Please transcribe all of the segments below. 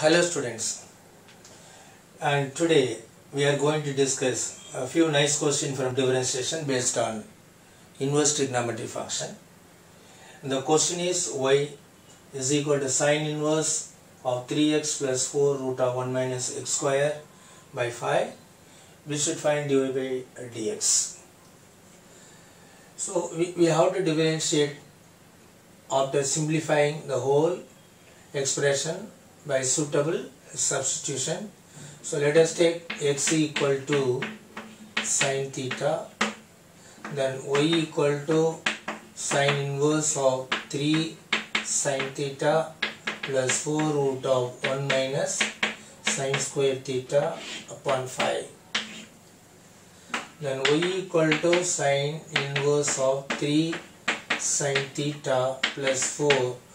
Hello students and today we are going to discuss a few nice questions from differentiation based on inverse trigonometry function. The question is y is equal to sine inverse of 3x plus 4 root of 1 minus x square by 5 we should find dy by dx. So we, we have to differentiate after simplifying the whole expression by suitable substitution. So let us take x equal to sine theta then y equal to sine inverse of 3 sine theta plus 4 root of 1 minus sine square theta upon 5 then y equal to sine inverse of 3 sine theta plus 4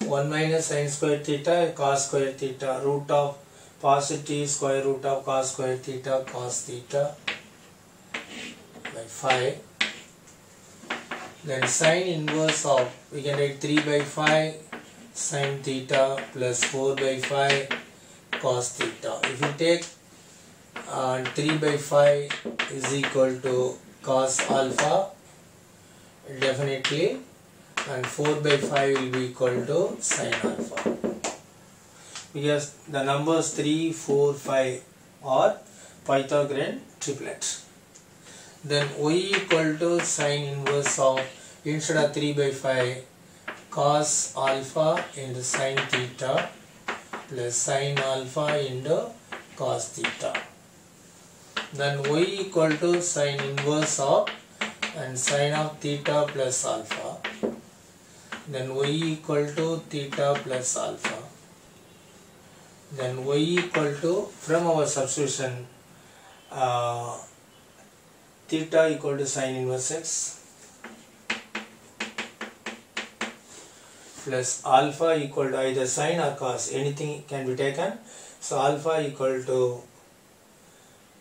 1 minus sine square theta cos square theta root of positive square root of cos square theta cos theta by 5 then sine inverse of we can write 3 by 5 sine theta plus 4 by 5 cos theta if you take uh, 3 by 5 is equal to cos alpha definitely and 4 by 5 will be equal to sine alpha. Because the numbers 3 4 5 are pythagorean triplet then y equal to sine inverse of instead of 3 by 5 cos alpha into sine theta plus sine alpha into cos theta. Then y equal to sine inverse of and sine of theta plus alpha then y equal to theta plus alpha. Then y equal to from our substitution uh, theta equal to sine inverse x plus alpha equal to either sine or cos. Anything can be taken. So alpha equal to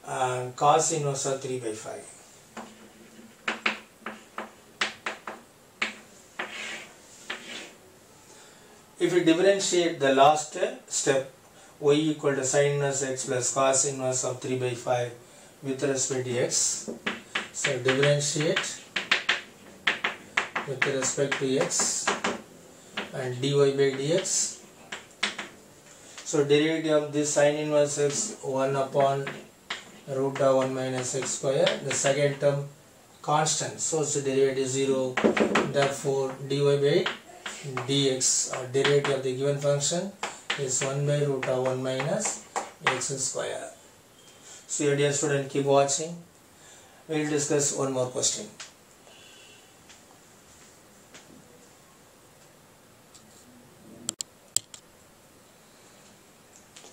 uh, cos inverse of 3 by 5 if we differentiate the last step y equal to sine inverse x plus cos inverse of 3 by 5 with respect to x. So differentiate with respect to x and dy by dx. So derivative of this sine inverse x 1 upon root of 1 minus x square the second term constant. So its derivative is 0 therefore dy by dx or derivative of the given function is 1 by root of 1 minus x square. So your dear student keep watching. We will discuss one more question.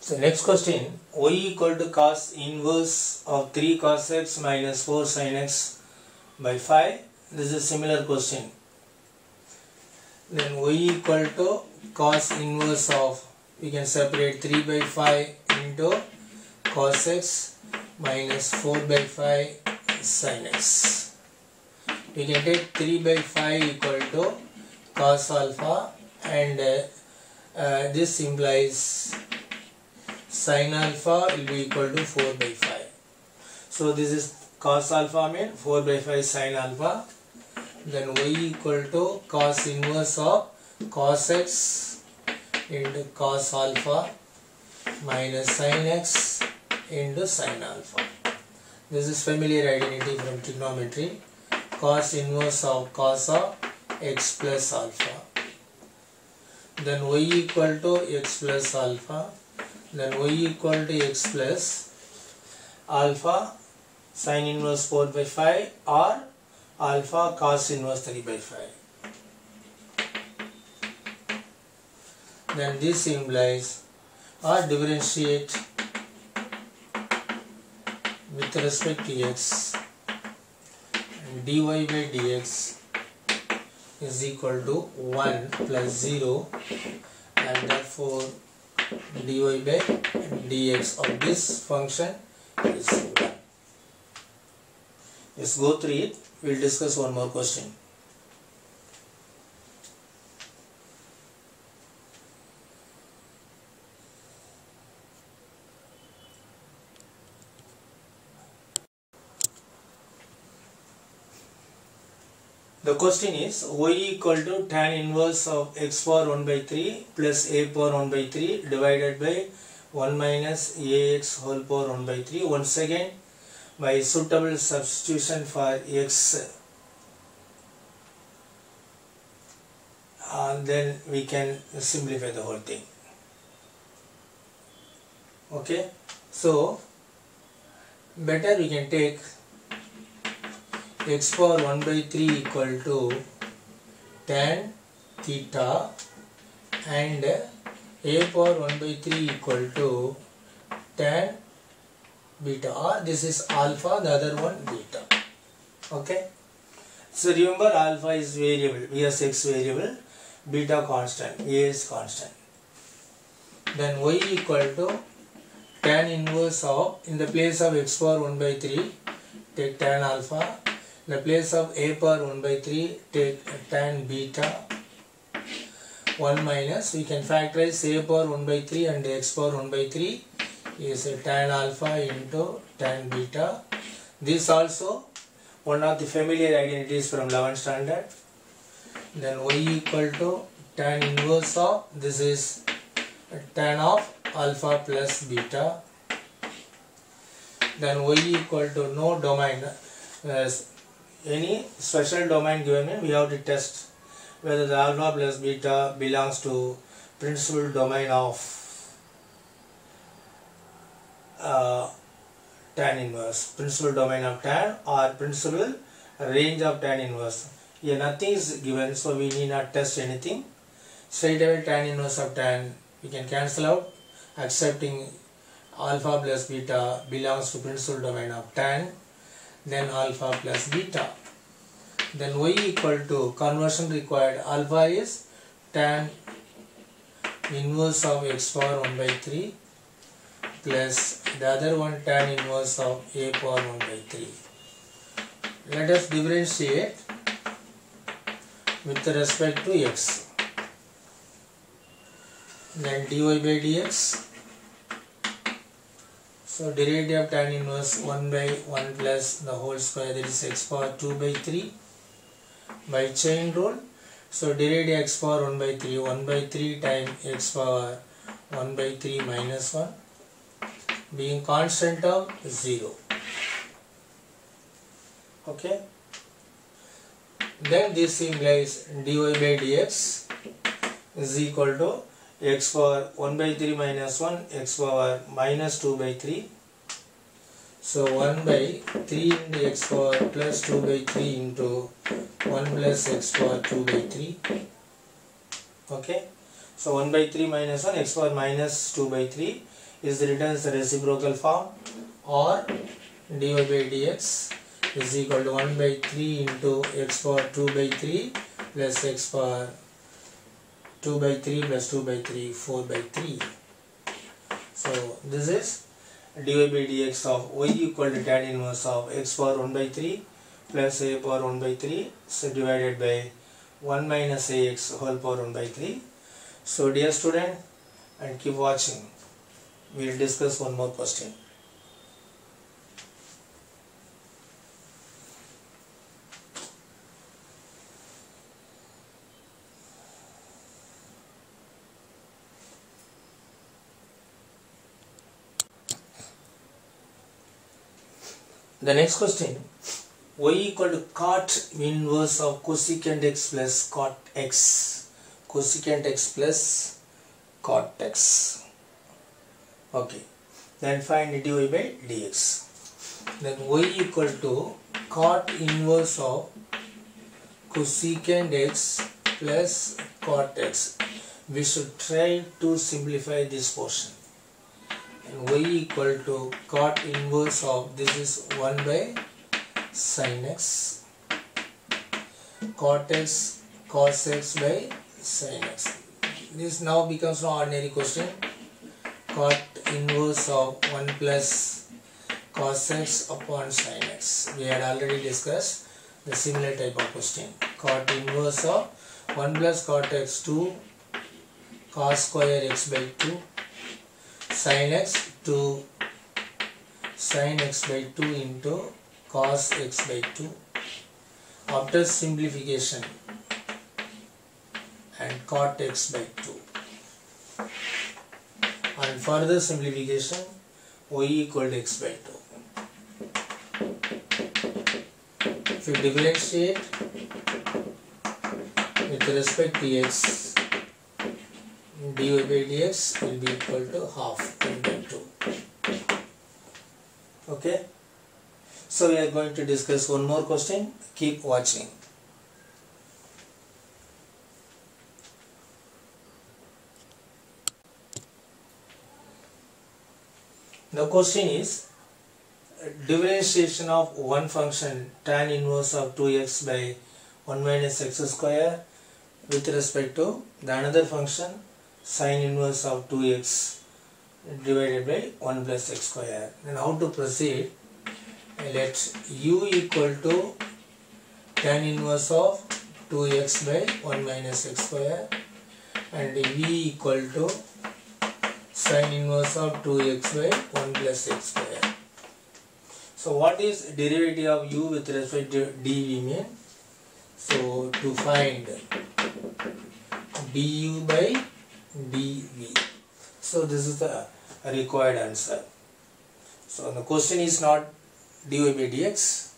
So next question y equal to cos inverse of 3 cos x minus 4 sin x by 5. This is a similar question then y equal to cos inverse of we can separate 3 by 5 into cos x minus 4 by 5 sin x. We can take 3 by 5 equal to cos alpha and uh, uh, this implies sin alpha will be equal to 4 by 5 so this is cos alpha mean 4 by 5 sin alpha then y equal to cos inverse of cos x into cos alpha minus sin x into sin alpha. This is familiar identity from trigonometry. Cos inverse of cos of x plus alpha. Then y equal to x plus alpha. Then y equal to x plus alpha sin inverse 4 by 5 or alpha cos inverse 3 by 5. Then this implies or uh, differentiate with respect to x dy by dx is equal to 1 plus 0 and therefore dy by dx of this function is 1. Let's go through it. We'll discuss one more question. The question is y equal to tan inverse of x power 1 by 3 plus a power 1 by 3 divided by 1 minus ax whole power 1 by 3. Once again by suitable substitution for x and then we can simplify the whole thing. Okay, so better we can take x power 1 by 3 equal to tan theta and a power 1 by 3 equal to tan beta r this is alpha the other one beta. Okay? So remember alpha is variable vs x variable beta constant a is constant. Then y equal to tan inverse of in the place of x power 1 by 3 take tan alpha. In the place of a power 1 by 3 take tan beta. 1 minus we can factorize a power 1 by 3 and x power 1 by 3 is tan alpha into tan beta. This also one of the familiar identities from 11th standard. Then y equal to tan inverse of this is tan of alpha plus beta. Then y equal to no domain as any special domain given we have to test whether the alpha plus beta belongs to principal domain of uh, tan inverse principal domain of tan or principal range of tan inverse. Here nothing is given so we need not test anything. Straight away tan inverse of tan we can cancel out accepting alpha plus beta belongs to principal domain of tan then alpha plus beta. Then y equal to conversion required alpha is tan inverse of x power 1 by 3 plus the other one tan inverse of a power 1 by 3 let us differentiate with respect to x. Then dy by dx. So derivative of tan inverse 1 by 1 plus the whole square that is x power 2 by 3 by chain rule. So derivative x power 1 by 3 1 by 3 times x power 1 by 3 minus 1 being constant term 0 okay? Then this implies dy by dx is equal to x power 1 by 3 minus 1 x power minus 2 by 3 so 1 by 3 into x power plus 2 by 3 into 1 plus x power 2 by 3 okay? So 1 by 3 minus 1 x power minus 2 by 3 is written as the reciprocal form or dy by dx is equal to 1 by 3 into x power 2 by 3 plus x power 2 by 3 plus 2 by 3 4 by 3 so this is dy by dx of y equal to tan inverse of x power 1 by 3 plus a power 1 by 3 so divided by 1 minus ax whole power 1 by 3 so dear student and keep watching we will discuss one more question. The next question. Y equal to cot inverse of cosecant x plus cot x. Cosecant x plus cot x okay. Then find dy by dx. Then y equal to cot inverse of cosecant x plus cot x. We should try to simplify this portion. And y equal to cot inverse of this is 1 by sin x. Cot x cos x by sin x. This now becomes an ordinary question. Cot inverse of 1 plus cos x upon sin x. We had already discussed the similar type of question. Cot inverse of 1 plus cot x 2 cos square x by 2 sin x to sin x by 2 into cos x by 2 after simplification and cot x by 2 and further simplification y equal to x by 2 if you differentiate with respect to x dy by dx will be equal to half 10 by 2 okay? So we are going to discuss one more question. Keep watching the question is differentiation of one function tan inverse of 2x by 1 minus x square with respect to the another function sine inverse of 2x divided by 1 plus x square. And how to proceed? Let u equal to tan inverse of 2x by 1 minus x square and v equal to sine inverse of 2x by 1 plus x square. So what is derivative of u with respect to dv mean? So to find du by dv. So this is the required answer. So the question is not dy by dx.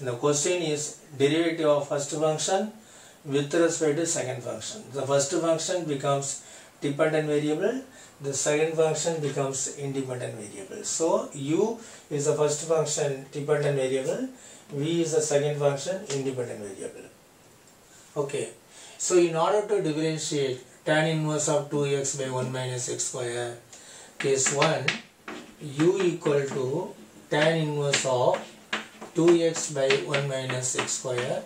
The question is derivative of first function with respect to second function. The first function becomes dependent variable the second function becomes independent variable. So u is the first function dependent variable, v is the second function independent variable. Okay. So in order to differentiate tan inverse of 2x by 1 minus x square, case 1, u equal to tan inverse of 2x by 1 minus x square.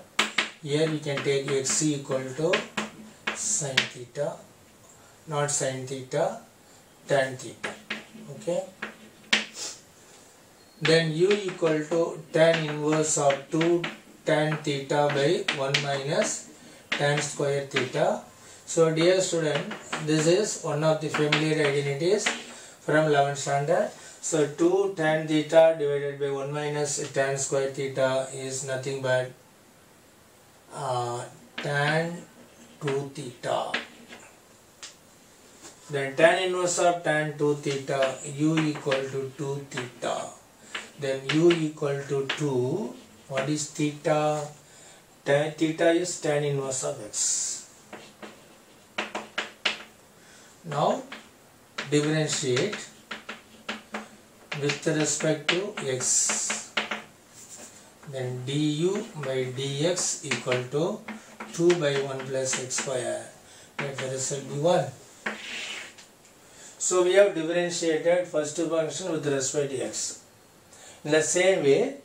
Here we can take x equal to sine theta, not sine theta, tan theta okay? Then u equal to tan inverse of 2 tan theta by 1 minus tan square theta. So dear student this is one of the familiar identities from 11th standard. So 2 tan theta divided by 1 minus tan square theta is nothing but uh, tan 2 theta then tan inverse of tan 2 theta u equal to 2 theta. Then u equal to 2 what is theta? Tan theta is tan inverse of x. Now differentiate with respect to x. Then du by dx equal to 2 by 1 plus x square. Let the result be 1 so we have differentiated first function with respect to x. In the same way,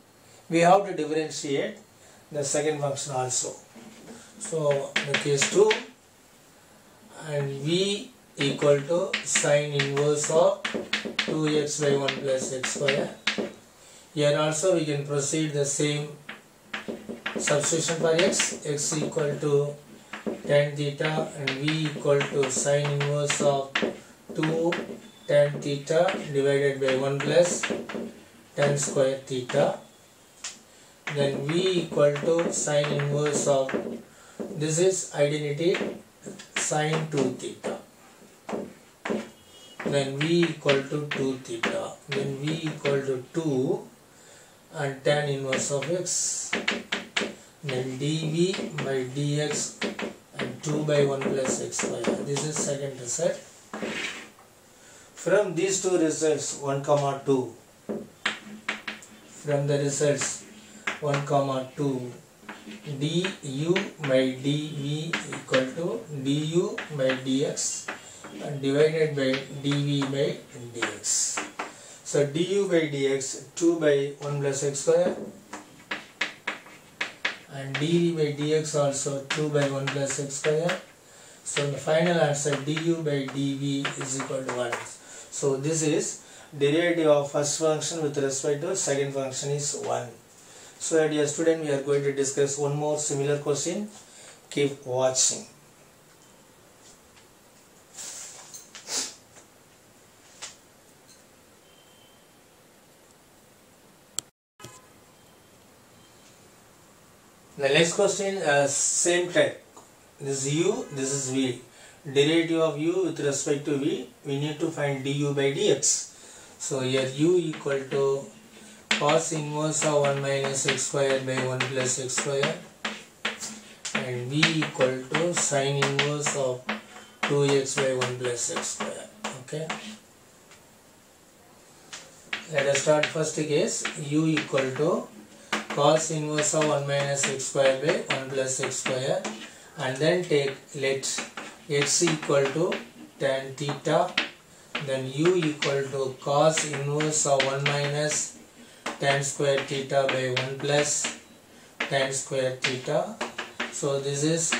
we have to differentiate the second function also. So the case 2 and v equal to sine inverse of 2x by 1 plus x square. Here also we can proceed the same substitution for x, x equal to tan theta and v equal to sine inverse of 2 tan theta divided by 1 plus tan square theta. Then v equal to sine inverse of this is identity sine 2 theta. Then v equal to 2 theta. Then v equal to 2 and tan inverse of x. Then dv by dx and 2 by 1 plus x square. This is second result from these two results 1 comma 2 from the results 1 comma 2 du by dv equal to du by dx divided by dv by dx so du by dx 2 by 1 plus x square. And dv by dx also 2 by 1 plus x square. So the final answer du by dv is equal to 1 so this is derivative of first function with respect to second function is 1. So dear student we are going to discuss one more similar question. Keep watching. The next question, uh, same type. This is u, this is v. Derivative of u with respect to v, we need to find du by dx. So here u equal to cos inverse of 1 minus x square by 1 plus x square and v equal to sine inverse of 2x by 1 plus x square. Okay. Let us start first case u equal to cos inverse of 1 minus x square by 1 plus x square and then take let x equal to tan theta then u equal to cos inverse of 1 minus tan square theta by 1 plus tan square theta. So this is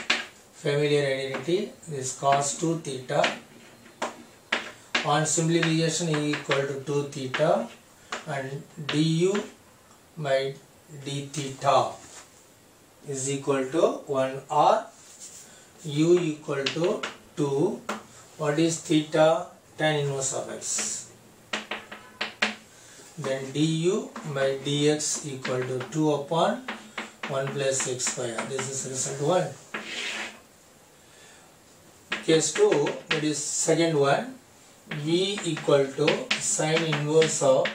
familiar identity this cos 2 theta. On simplification e equal to 2 theta and du by d theta is equal to 1 r u equal to 2 what is theta? Tan inverse of x. Then du by dx equal to 2 upon 1 plus x square. This is result 1 case 2 that is second one. v equal to sine inverse of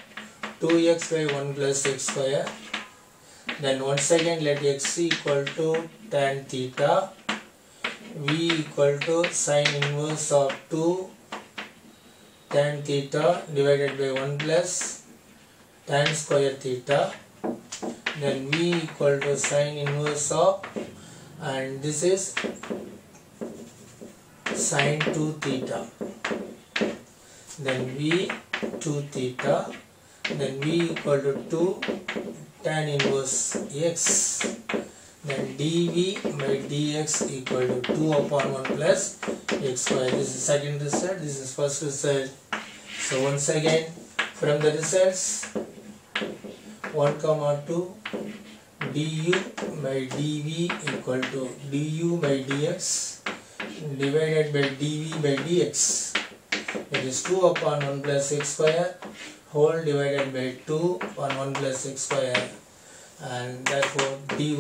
2x by 1 plus x square. Then once again let x equal to tan theta v equal to sine inverse of 2 tan theta divided by 1 plus tan square theta. Then v equal to sine inverse of and this is sine 2 theta. Then v 2 theta. Then v equal to 2 tan inverse x then dv by dx equal to 2 upon 1 plus x square this is second result. This is first result. So once again from the results 1 comma 2 du by dv equal to du by dx divided by dv by dx. It is 2 upon 1 plus x square whole divided by 2 upon 1 plus x square. And therefore dy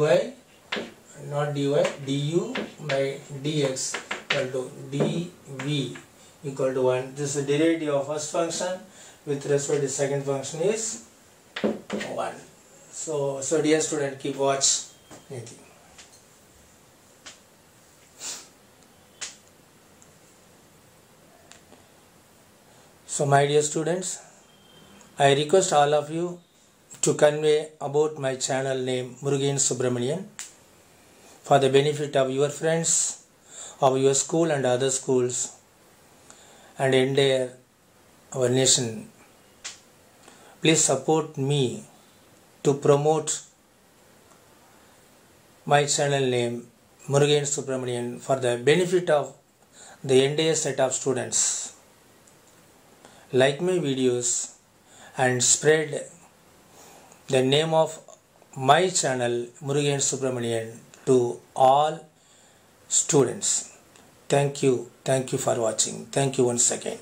not dy du by dx equal to dv equal to 1 this is the derivative of first function with respect to second function is 1 so so dear student keep watch anything. So my dear students i request all of you to convey about my channel name Murugan Subramanian for the benefit of your friends of your school and other schools and entire our nation. Please support me to promote my channel name Murugan Subramanian for the benefit of the entire set of students. Like my videos and spread the name of my channel Murugan Subramanian to all students. Thank you. Thank you for watching. Thank you once again.